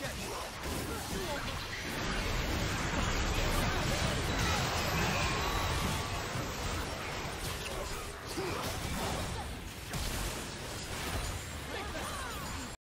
Get you!